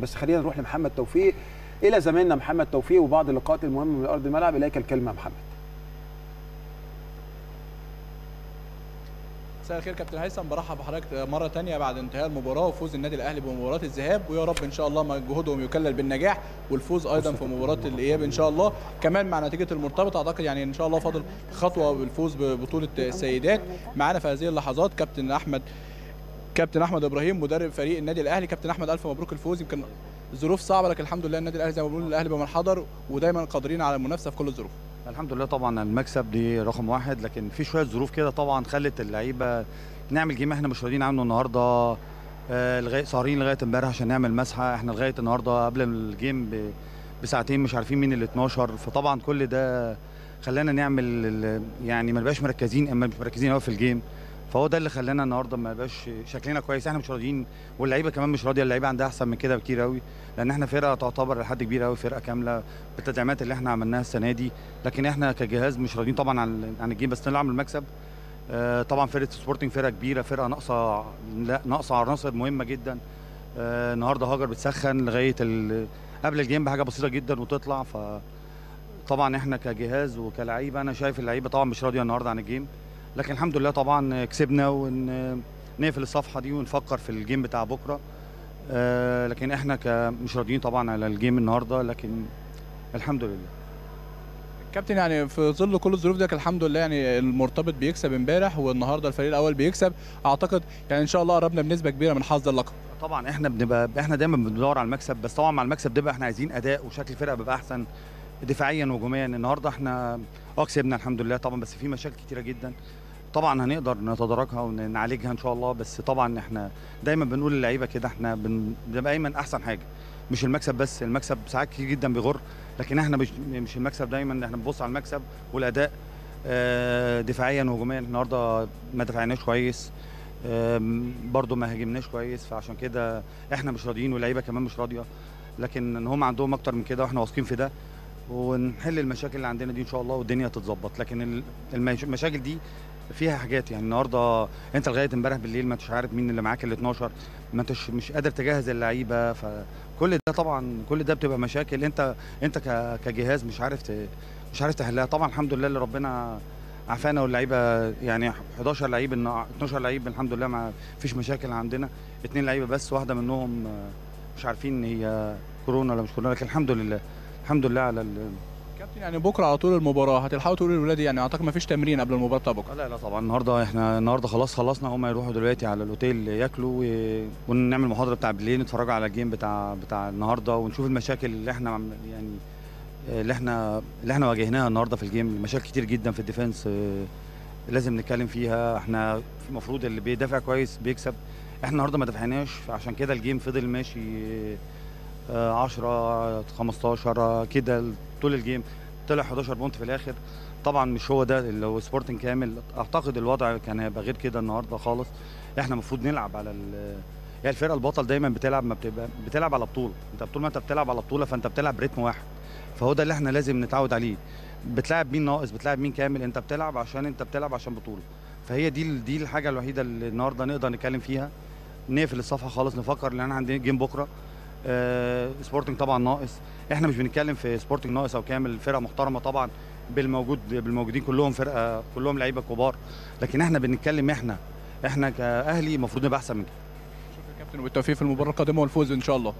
بس خلينا نروح لمحمد توفيق. إلى زميلنا محمد توفيق وبعض اللقاءات المهمة من أرض الملعب. إليك الكلمة محمد. مساء الخير كابتن هيثم. برحب بحضرتك مرة ثانية بعد انتهاء المباراة وفوز النادي الأهلي بمباراة الذهاب. ويا رب إن شاء الله مجهودهم يكلل بالنجاح والفوز أيضا في مباراة الإياب إن شاء الله. كمان مع نتيجة المرتبط أعتقد يعني إن شاء الله فاضل خطوة بالفوز ببطولة السيدات. معانا في هذه اللحظات كابتن أحمد كابتن احمد إبراهيم مدرب فريق النادي الاهلي. كابتن احمد الف مبروك الفوز. يمكن ظروف صعبة لكن الحمد لله النادي الاهلي زي ما بنقول الاهلي بمن حضر ودايما قادرين على المنافسة في كل الظروف. الحمد لله طبعا المكسب دي رقم واحد لكن في شوية ظروف كده طبعا خلت اللعيبة نعمل game إحنا مش راضيين عنه النهارده. آه لغايه سهرانين لغاية امبارح عشان نعمل مسحه إحنا لغاية النهارده قبل ال game بساعتين مش عارفين مين ال 12 فطبعا كل ده خلانا نعمل يعني ما نبقاش مركزين اما مش مركزين قوي في ال game. فهو ده اللي خلانا النهارده ما يبقاش شكلنا كويس. إحنا مش راضيين واللعيبه كمان مش راضية اللعيبة عندها أحسن من كده بكتير قوي لأن إحنا فرقة تعتبر لحد كبير قوي فرقة كاملة بالتدعيمات اللي إحنا عملناها السنة دي. لكن إحنا كجهاز مش راضيين طبعا عن عن ال game بس نلعب المكسب. آه، طبعا فرقة سبورتنج فرقة كبيرة فرقة ناقصة لا ناقصة عناصر مهمة جدا. آه، النهارده هاجر بتسخن لغاية قبل ال game بحاجة بسيطة جدا وتطلع. ف طبعا إحنا كجهاز وكلعيبة أنا شايف اللعيبة طبعا مش راضية النهارده عن ال game. لكن الحمد لله طبعا كسبنا ونقفل الصفحة دي ونفكر في ال game بتاع بكرة. آه، لكن إحنا مش راضيين طبعا على ال game النهارده لكن الحمد لله. كابتن يعني في ظل كل الظروف دي الحمد لله يعني المرتبط بيكسب امبارح والنهاردة الفريق الأول بيكسب. أعتقد يعني إن شاء الله قربنا بنسبة كبيرة من حصد اللقب. طبعا إحنا بنبقى إحنا دايما بندور على المكسب بس طبعا مع المكسب ده بقى إحنا عايزين أداء وشكل الفرقة بيبقى أحسن دفاعيا وهجوميا. النهارده إحنا آه كسبنا الحمد لله طبعا بس في مشاكل كتيرة جدا. طبعا هنقدر نتداركها ونعالجها إن شاء الله بس طبعا إحنا دايما بنقول للعيبة كده إحنا بن- بنبقى دايما أحسن حاجة. مش المكسب بس المكسب ساعات كتير جدا بيغر لكن إحنا مش مش المكسب دايما إحنا بنبص على المكسب والأداء آه، دفاعيا وهجوميا. النهارده ما دفعناش كويس آم، برضو ما هاجمناش كويس فعشان كده إحنا مش راضيين واللعيبة كمان مش راضية. لكن ان هم عندهم أكتر من كده وإحنا واثقين في ده. ونحل المشاكل اللي عندنا دي إن شاء الله والدنيا تتظبط. لكن ال- المش- المشاكل دي فيها حاجات. يعني النهارده انت لغاية امبارح بالليل ما انتش عارف مين اللي معاك ال 12 ما انتش مش قادر تجهز اللعيبة فكل ده طبعا كل ده بتبقى مشاكل انت انت كجهاز مش عارف مش عارف تحلها. طبعا الحمد لله اللي ربنا عافانا واللعيبة يعني 11 لعيب النا- 12 لعيب الحمد لله ما فيش مشاكل عندنا. اثنين لعيبة بس واحدة منهم مش عارفين هي كورونا ولا مش كورونا لكن الحمد لله الحمد لله على ال- كابتن يعني بكرة على طول المباراة هتلحقوا تقولوا للولاد يعني أعتقد ما فيش تمرين قبل المباراة بتاع بكرة. لا لا طبعا النهارده إحنا النهارده خلاص خلصنا هم يروحوا دلوقتي على الأوتيل ياكلوا ونعمل محاضرة بتاع بالليل نتفرجوا على ال game بتاع بتاع النهارده ونشوف المشاكل اللي إحنا يعني اللي إحنا اللي إحنا واجهناها النهارده في ال game مشاكل كتير جدا في ال defense آه، لازم نتكلم فيها. إحنا المفروض اللي بيدافع كويس بيكسب. إحنا النهارده ما دافعناش فعشان كده ال game فضل ماشي آه، 10 15 آه، كده طول ال game. طلع 11 point في الآخر. طبعا مش هو ده لو سبورتنج كامل أعتقد الوضع كان هيبقى غير كده النهارده خالص. إحنا المفروض نلعب على هي الفرقة البطل دايما بتلعب ما بتبقى بتلعب على بطولة. أنت طول ما أنت بتلعب على بطولة فأنت بتلعب ب rhythm واحد. فهو ده اللي إحنا لازم نتعود عليه. بتلعب مين ناقص بتلعب مين كامل أنت بتلعب عشان أنت بتلعب عشان بطولة. فهي دي دي الحاجة الوحيدة اللي النهارده نقدر نتكلم فيها. نقفل الصفحة خالص نفكر إن إحنا عندنا game بكرة. آه سبورتنج طبعا ناقص. إحنا مش بنتكلم في سبورتنج ناقص أو كامل فرقة محترمة طبعا بالموجود بالموجودين كلهم فرقة كلهم لعيبة كبار. لكن إحنا بنتكلم إحنا إحنا كأهلي المفروض نبقى أحسن من كده. شكرا كابتن وبالتوفيق في المباراة القادمة والفوز إن شاء الله.